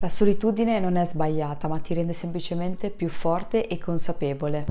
La solitudine non è sbagliata, ma ti rende semplicemente più forte e consapevole.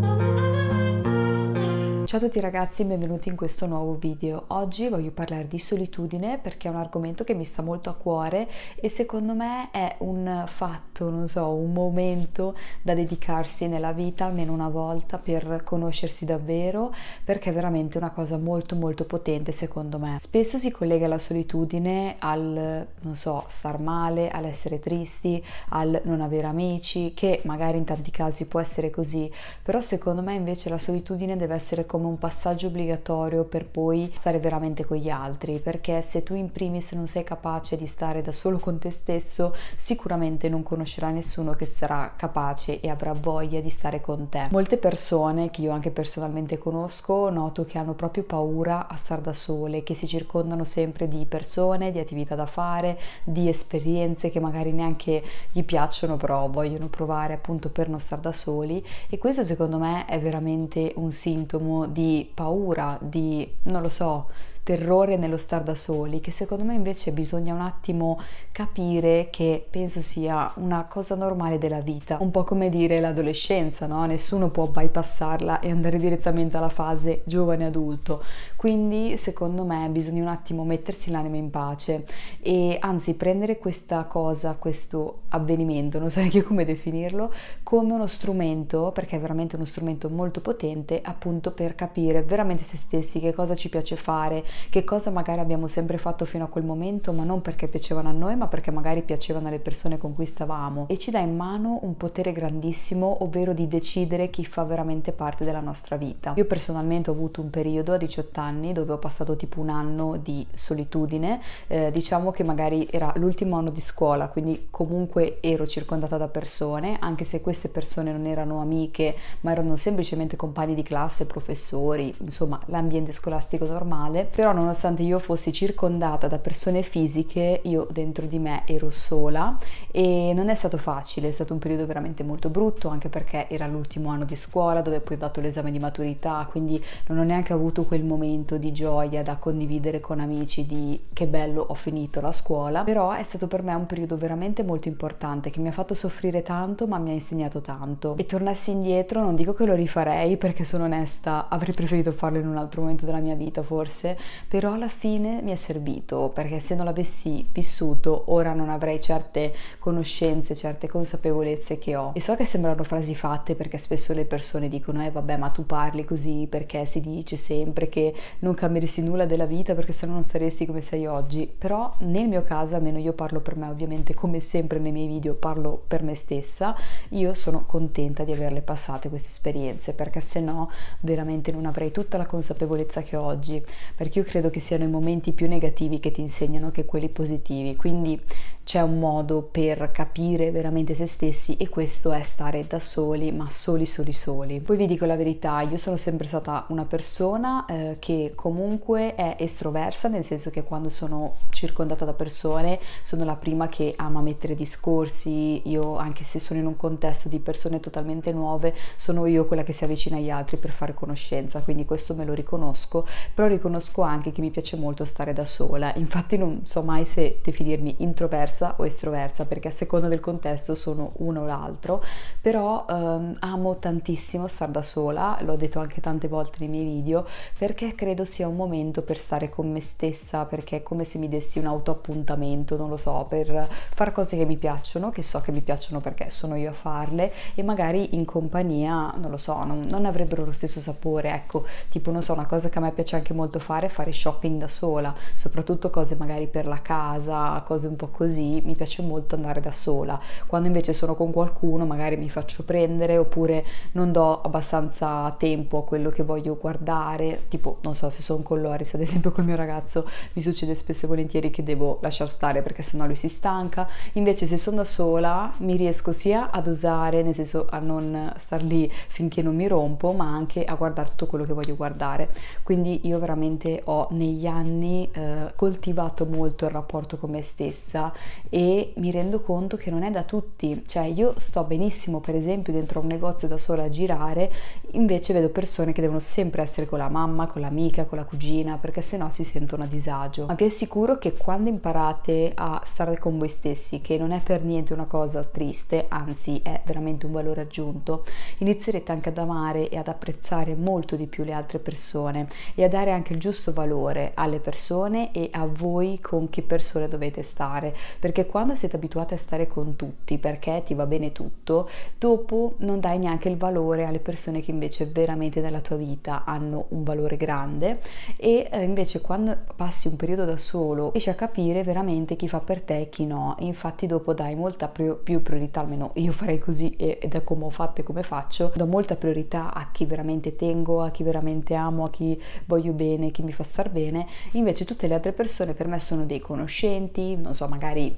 Ciao a tutti ragazzi, benvenuti in questo nuovo video. Oggi voglio parlare di solitudine perché è un argomento che mi sta molto a cuore e secondo me è un fatto, non so, un momento da dedicarsi nella vita almeno una volta per conoscersi davvero perché è veramente una cosa molto molto potente secondo me. Spesso si collega la solitudine al, non so, star male, all'essere tristi, al non avere amici, che magari in tanti casi può essere così, però secondo me invece la solitudine deve essere come un passaggio obbligatorio per poi stare veramente con gli altri, perché se tu in primis non sei capace di stare da solo con te stesso, sicuramente non conoscerai nessuno che sarà capace e avrà voglia di stare con te. Molte persone che io anche personalmente conosco noto che hanno proprio paura a stare da sole, che si circondano sempre di persone, di attività da fare, di esperienze che magari neanche gli piacciono, però vogliono provare appunto per non stare da soli e questo secondo me è veramente un sintomo di paura, di non lo so, terrore nello star da soli, che secondo me invece bisogna un attimo capire che penso sia una cosa normale della vita, un po' come dire l'adolescenza, no? Nessuno può bypassarla e andare direttamente alla fase giovane adulto. Quindi secondo me bisogna un attimo mettersi l'anima in pace e anzi prendere questa cosa, questo avvenimento, non so neanche come definirlo, come uno strumento, perché è veramente uno strumento molto potente, appunto per capire veramente se stessi che cosa ci piace fare, che cosa magari abbiamo sempre fatto fino a quel momento, ma non perché piacevano a noi, ma perché magari piacevano alle persone con cui stavamo e ci dà in mano un potere grandissimo, ovvero di decidere chi fa veramente parte della nostra vita. Io personalmente ho avuto un periodo a 18 anni dove ho passato tipo un anno di solitudine, eh, diciamo che magari era l'ultimo anno di scuola, quindi comunque ero circondata da persone, anche se queste persone non erano amiche, ma erano semplicemente compagni di classe, professori, insomma l'ambiente scolastico normale, però però nonostante io fossi circondata da persone fisiche, io dentro di me ero sola e non è stato facile, è stato un periodo veramente molto brutto, anche perché era l'ultimo anno di scuola dove poi ho dato l'esame di maturità, quindi non ho neanche avuto quel momento di gioia da condividere con amici di che bello ho finito la scuola, però è stato per me un periodo veramente molto importante che mi ha fatto soffrire tanto ma mi ha insegnato tanto. E tornassi indietro non dico che lo rifarei perché sono onesta, avrei preferito farlo in un altro momento della mia vita forse, però alla fine mi è servito perché se non l'avessi vissuto ora non avrei certe conoscenze, certe consapevolezze che ho. E so che sembrano frasi fatte perché spesso le persone dicono eh vabbè ma tu parli così perché si dice sempre che non cambieresti nulla della vita perché se no non saresti come sei oggi, però nel mio caso almeno io parlo per me ovviamente come sempre nei miei video parlo per me stessa, io sono contenta di averle passate queste esperienze perché se no veramente non avrei tutta la consapevolezza che ho oggi perché io credo che siano i momenti più negativi che ti insegnano che quelli positivi, quindi c'è un modo per capire veramente se stessi e questo è stare da soli, ma soli, soli, soli. Poi vi dico la verità, io sono sempre stata una persona eh, che comunque è estroversa, nel senso che quando sono circondata da persone sono la prima che ama mettere discorsi, io anche se sono in un contesto di persone totalmente nuove, sono io quella che si avvicina agli altri per fare conoscenza, quindi questo me lo riconosco, però riconosco anche che mi piace molto stare da sola, infatti non so mai se definirmi introversa introversa o estroversa perché a seconda del contesto sono uno o l'altro, però ehm, amo tantissimo stare da sola, l'ho detto anche tante volte nei miei video, perché credo sia un momento per stare con me stessa, perché è come se mi dessi un autoappuntamento, non lo so, per fare cose che mi piacciono, che so che mi piacciono perché sono io a farle e magari in compagnia, non lo so, non, non avrebbero lo stesso sapore, ecco, tipo non so, una cosa che a me piace anche molto fare è fare shopping da sola, soprattutto cose magari per la casa, cose un po' così mi piace molto andare da sola. Quando invece sono con qualcuno magari mi faccio prendere oppure non do abbastanza tempo a quello che voglio guardare, tipo non so se sono con Loris, ad esempio col mio ragazzo mi succede spesso e volentieri che devo lasciar stare perché sennò lui si stanca. Invece se sono da sola mi riesco sia ad usare, nel senso a non star lì finché non mi rompo, ma anche a guardare tutto quello che voglio guardare. Quindi io veramente ho negli anni eh, coltivato molto il rapporto con me stessa e mi rendo conto che non è da tutti, cioè io sto benissimo per esempio dentro un negozio da sola a girare, invece vedo persone che devono sempre essere con la mamma, con l'amica, con la cugina, perché sennò si sentono a disagio. Ma vi assicuro che quando imparate a stare con voi stessi, che non è per niente una cosa triste, anzi è veramente un valore aggiunto, inizierete anche ad amare e ad apprezzare molto di più le altre persone e a dare anche il giusto valore alle persone e a voi con che persone dovete stare, perché quando siete abituati a stare con tutti perché ti va bene tutto, dopo non dai neanche il valore alle persone che invece veramente nella tua vita hanno un valore grande e eh, invece quando passi un periodo da solo riesci a capire veramente chi fa per te e chi no. E infatti dopo dai molta più priorità, almeno io farei così ed è come ho fatto e come faccio, do molta priorità a chi veramente tengo, a chi veramente amo, a chi voglio bene, chi mi fa star bene, invece tutte le altre persone per me sono dei conoscenti, non so,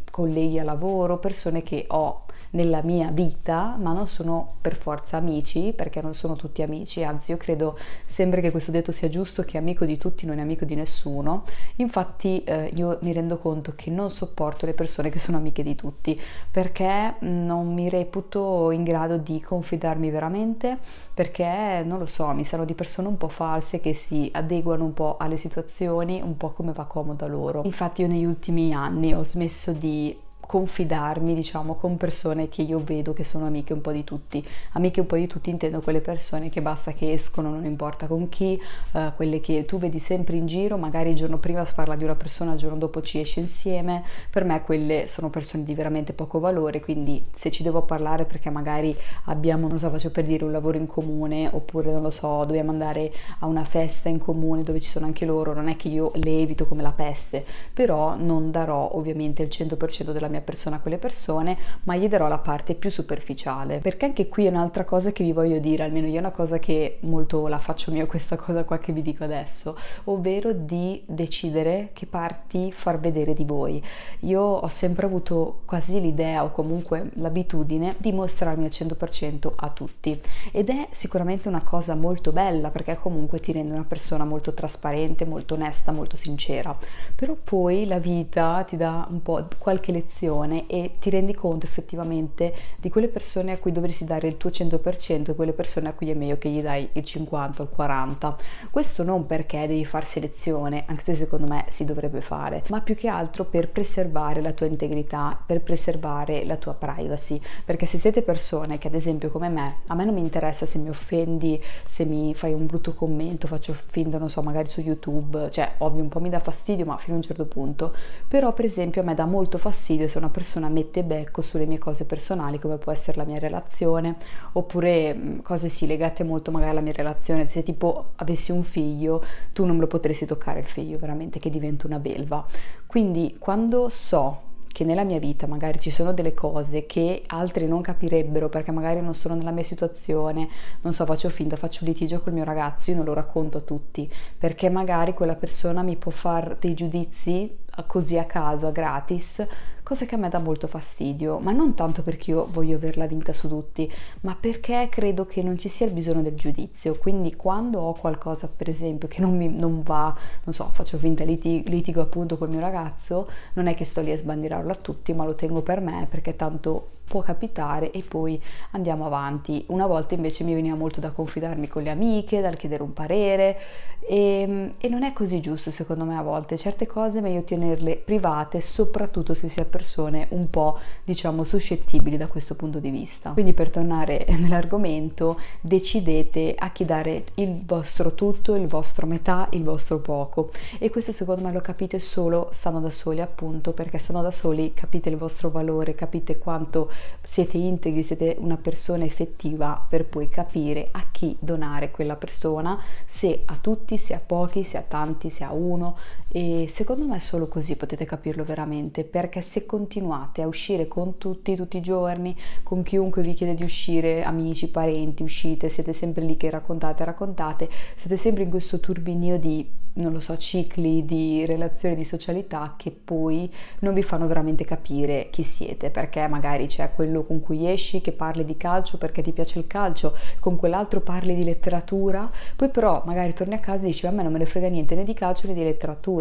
colleghi a lavoro, persone che ho nella mia vita, ma non sono per forza amici, perché non sono tutti amici, anzi io credo sempre che questo detto sia giusto, che amico di tutti non è amico di nessuno. Infatti eh, io mi rendo conto che non sopporto le persone che sono amiche di tutti, perché non mi reputo in grado di confidarmi veramente, perché non lo so, mi sanno di persone un po' false che si adeguano un po' alle situazioni, un po' come va comodo a loro. Infatti io negli ultimi anni ho smesso di confidarmi, diciamo, con persone che io vedo che sono amiche un po' di tutti. Amiche un po' di tutti intendo quelle persone che basta che escono, non importa con chi, uh, quelle che tu vedi sempre in giro, magari il giorno prima si parla di una persona, il giorno dopo ci esce insieme. Per me quelle sono persone di veramente poco valore, quindi se ci devo parlare perché magari abbiamo, non so, faccio per dire un lavoro in comune, oppure non lo so, dobbiamo andare a una festa in comune dove ci sono anche loro, non è che io le evito come la peste, però non darò ovviamente il 100% della mia mia persona a quelle persone, ma gli darò la parte più superficiale. Perché anche qui è un'altra cosa che vi voglio dire, almeno io è una cosa che molto la faccio mia questa cosa qua che vi dico adesso, ovvero di decidere che parti far vedere di voi. Io ho sempre avuto quasi l'idea o comunque l'abitudine di mostrarmi al 100% a tutti ed è sicuramente una cosa molto bella perché comunque ti rende una persona molto trasparente, molto onesta, molto sincera. Però poi la vita ti dà un po' qualche lezione situazione e ti rendi conto effettivamente di quelle persone a cui dovresti dare il tuo 100% e quelle persone a cui è meglio che gli dai il 50 o il 40. Questo non perché devi fare selezione, anche se secondo me si dovrebbe fare, ma più che altro per preservare la tua integrità, per preservare la tua privacy, perché se siete persone che ad esempio come me, a me non mi interessa se mi offendi, se mi fai un brutto commento, faccio finta, non so, magari su YouTube, cioè ovvio un po' mi dà fastidio, ma fino a un certo punto, però per esempio a me dà molto fastidio se una persona mette becco sulle mie cose personali come può essere la mia relazione oppure mm, cose sì legate molto magari alla mia relazione. Se tipo avessi un figlio tu non me lo potresti toccare il figlio veramente che diventa una belva. Quindi quando so che nella mia vita magari ci sono delle cose che altri non capirebbero perché magari non sono nella mia situazione, non so, faccio finta, faccio un litigio col mio ragazzo, io non lo racconto a tutti perché magari quella persona mi può fare dei giudizi così a caso, a gratis, cosa che a me dà molto fastidio, ma non tanto perché io voglio averla vinta su tutti, ma perché credo che non ci sia il bisogno del giudizio. Quindi quando ho qualcosa, per esempio, che non mi non va, non so, faccio finta litig- litigo appunto col mio ragazzo, non è che sto lì a sbandierarlo a tutti, ma lo tengo per me perché tanto può capitare e poi andiamo avanti. Una volta invece mi veniva molto da confidarmi con le amiche, dal chiedere un parere e, e non è così giusto secondo me a volte. Certe cose è meglio tenerle private, soprattutto se si è persone un po' diciamo suscettibili da questo punto di vista. Quindi per tornare nell'argomento, decidete a chi dare il vostro tutto, il vostro metà, il vostro poco e questo secondo me lo capite solo stando da soli appunto perché stando da soli capite il vostro valore, capite quanto siete integri, siete una persona effettiva per poi capire a chi donare quella persona, se a tutti, se a pochi, se a tanti, se a uno e secondo me solo così potete capirlo veramente perché se continuate a uscire con tutti tutti i giorni, con chiunque vi chiede di uscire, amici, parenti, uscite, siete sempre lì che raccontate, raccontate, siete sempre in questo turbinio di non lo so, cicli di relazioni di socialità che poi non vi fanno veramente capire chi siete, perché magari c'è quello con cui esci che parli di calcio perché ti piace il calcio, con quell'altro parli di letteratura, poi però magari torni a casa e dici a me non me ne frega niente né di calcio né di letteratura.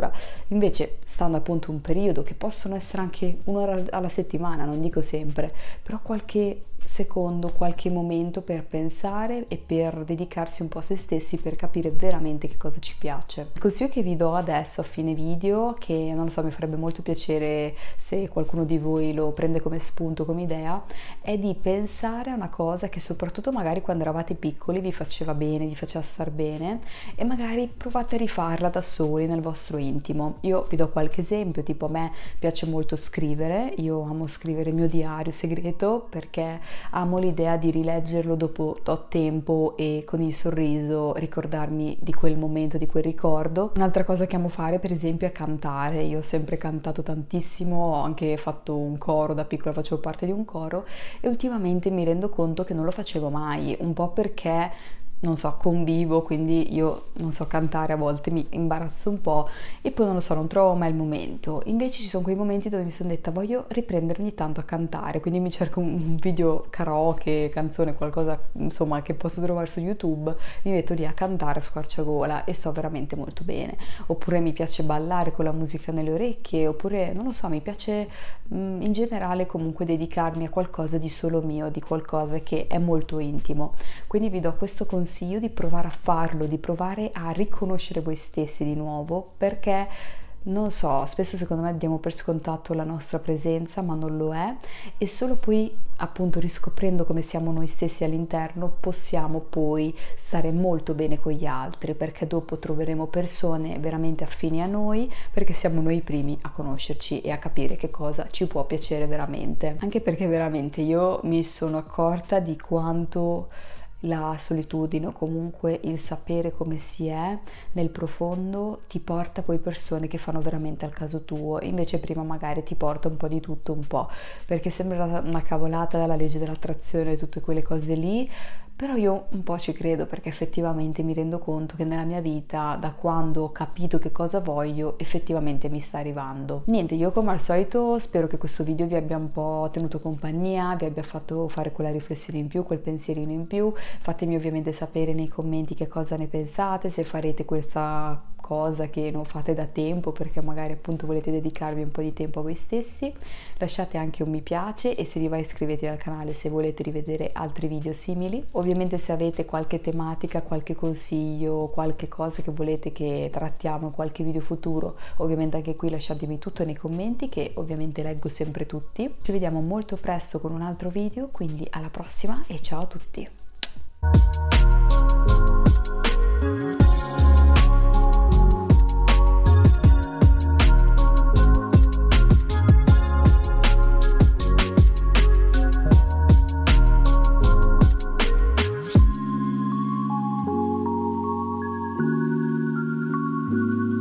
Invece, stando appunto un periodo che possono essere anche un'ora alla settimana, non dico sempre, però qualche secondo qualche momento per pensare e per dedicarsi un po' a se stessi per capire veramente che cosa ci piace. Il consiglio che vi do adesso a fine video, che non lo so, mi farebbe molto piacere se qualcuno di voi lo prende come spunto, come idea, è di pensare a una cosa che soprattutto magari quando eravate piccoli vi faceva bene, vi faceva star bene e magari provate a rifarla da soli nel vostro intimo. Io vi do qualche esempio, tipo a me piace molto scrivere, io amo scrivere il mio diario segreto perché amo l'idea di rileggerlo dopo tot tempo e con il sorriso ricordarmi di quel momento, di quel ricordo. Un'altra cosa che amo fare per esempio è cantare, io ho sempre cantato tantissimo, ho anche fatto un coro, da piccola facevo parte di un coro e ultimamente mi rendo conto che non lo facevo mai, un po' perché non so, convivo, quindi io non so cantare a volte mi imbarazzo un po' e poi non lo so, non trovo mai il momento. Invece ci sono quei momenti dove mi sono detta voglio riprendere ogni tanto a cantare, quindi mi cerco un video karaoke, canzone, qualcosa insomma che posso trovare su YouTube, mi metto lì a cantare a squarciagola e sto veramente molto bene. Oppure mi piace ballare con la musica nelle orecchie, oppure non lo so, mi piace mm, in generale comunque dedicarmi a qualcosa di solo mio, di qualcosa che è molto intimo. Quindi vi do questo consiglio consiglio di provare a farlo, di provare a riconoscere voi stessi di nuovo perché non so, spesso secondo me diamo per scontato la nostra presenza, ma non lo è e solo poi appunto riscoprendo come siamo noi stessi all'interno possiamo poi stare molto bene con gli altri perché dopo troveremo persone veramente affini a noi perché siamo noi i primi a conoscerci e a capire che cosa ci può piacere veramente. Anche perché veramente io mi sono accorta di quanto la solitudine o comunque il sapere come si è nel profondo ti porta poi persone che fanno veramente al caso tuo invece prima magari ti porta un po' di tutto un po' perché sembra una cavolata dalla legge dell'attrazione e tutte quelle cose lì però io un po' ci credo perché effettivamente mi rendo conto che nella mia vita, da quando ho capito che cosa voglio, effettivamente mi sta arrivando. Niente, io come al solito spero che questo video vi abbia un po' tenuto compagnia, vi abbia fatto fare quella riflessione in più, quel pensierino in più. Fatemi ovviamente sapere nei commenti che cosa ne pensate, se farete questa cosa che non fate da tempo perché magari appunto volete dedicarvi un po' di tempo a voi stessi lasciate anche un mi piace e se vi va iscrivetevi al canale se volete rivedere altri video simili. Ovviamente se avete qualche tematica qualche consiglio qualche cosa che volete che trattiamo in qualche video futuro ovviamente anche qui lasciatemi tutto nei commenti che ovviamente leggo sempre tutti. Ci vediamo molto presto con un altro video quindi alla prossima e ciao a tutti